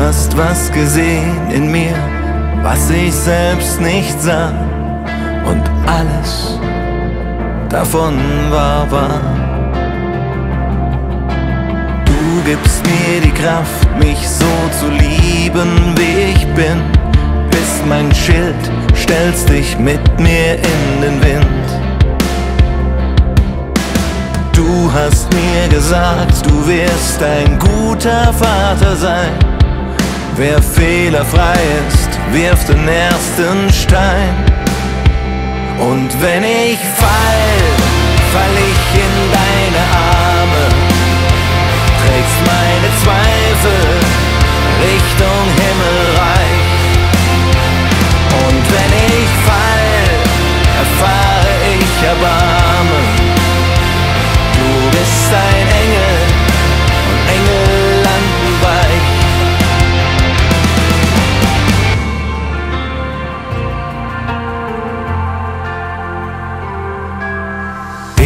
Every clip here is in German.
hast was gesehen in mir, was ich selbst nicht sah. Und alles davon war wahr. Du gibst mir die Kraft, mich so zu lieben, wie ich bin. Bist mein Schild, stellst dich mit mir in den Wind. Du hast mir gesagt, du wirst ein guter Vater sein. Wer fehlerfrei ist, wirft den ersten Stein. Und wenn ich fall, fall ich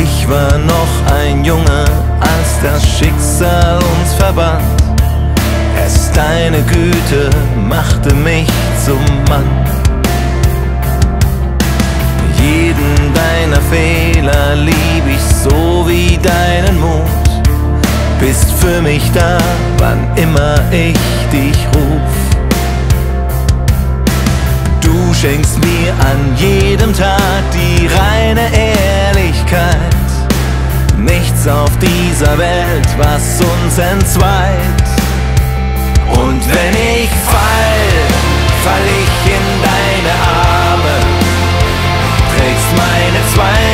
Ich war noch ein Junge, als das Schicksal uns verband. Erst deine Güte machte mich zum Mann. Jeden deiner Fehler lieb ich so wie deinen Mut. Bist für mich da, wann immer ich dich ruf. Du schenkst mir an jedem Tag die reine Auf dieser Welt, was uns entzweit. Und wenn ich fall, fall ich in deine Arme. Trägst meine Zweifel